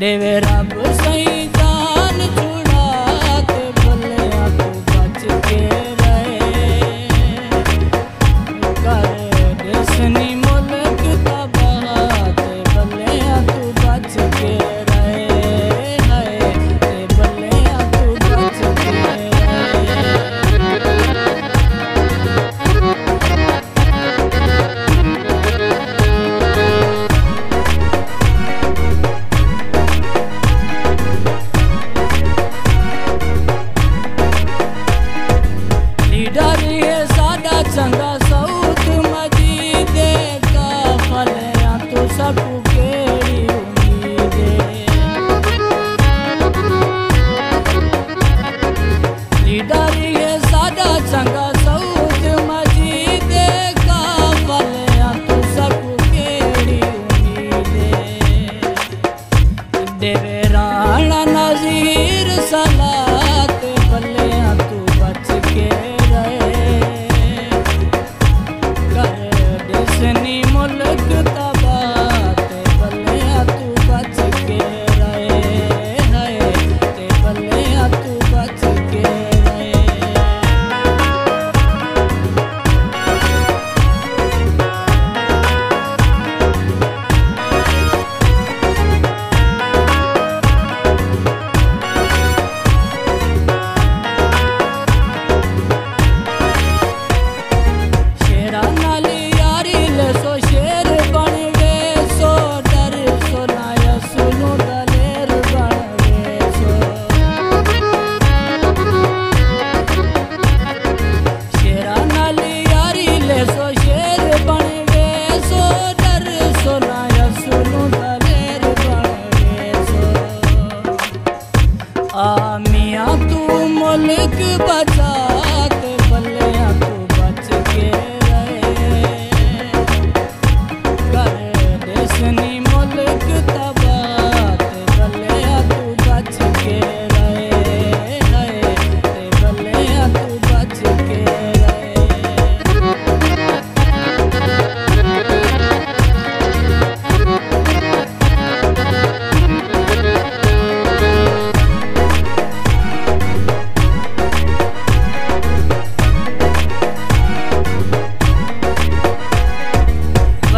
De verano pues sabe por quê? love.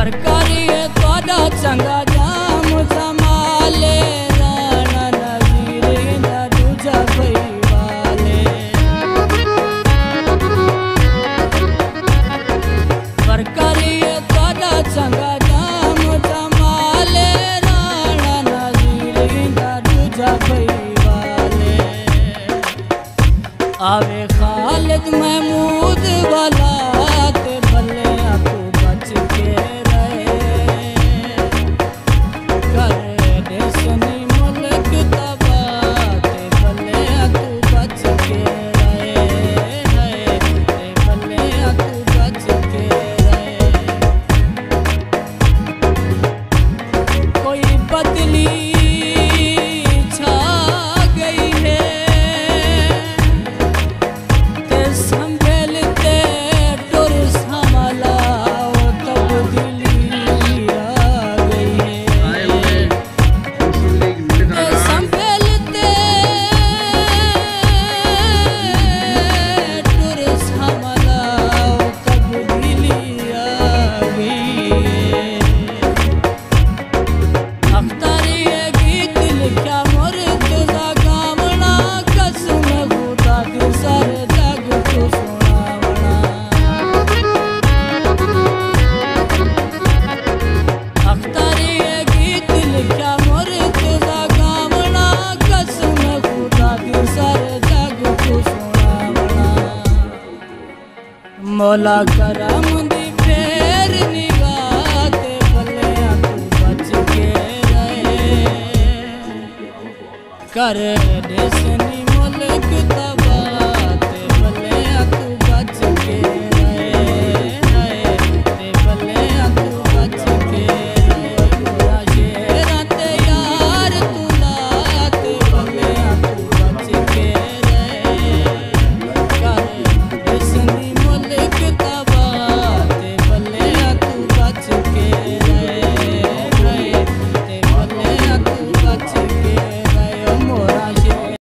सरकारी कदा चंगा जाम जमाले राना नजीरे ना चंगा जाम जमाले राना नजीरे ना दूजा भाई वाले आवे खालिद महमूद वाला ਮੌਲਾ ਕਰਮ ਦੀ ਫੇਰ ਨਿਗਾਹ ਤੇ ਭਲਿਆ ਬਚ ਕੇ ਰਹੇ। ਕਰ ਦੇ